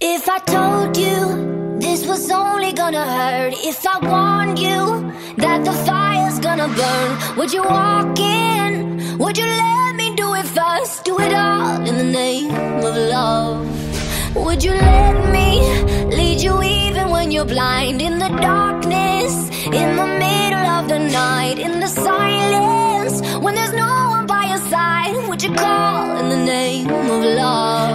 If I told you this was only gonna hurt, if I warned you that the fire's gonna burn, would you walk in? Would you let me do it first? Do it all in the name of love. Would you let me lead you even when you're blind in the darkness, in the the name of love.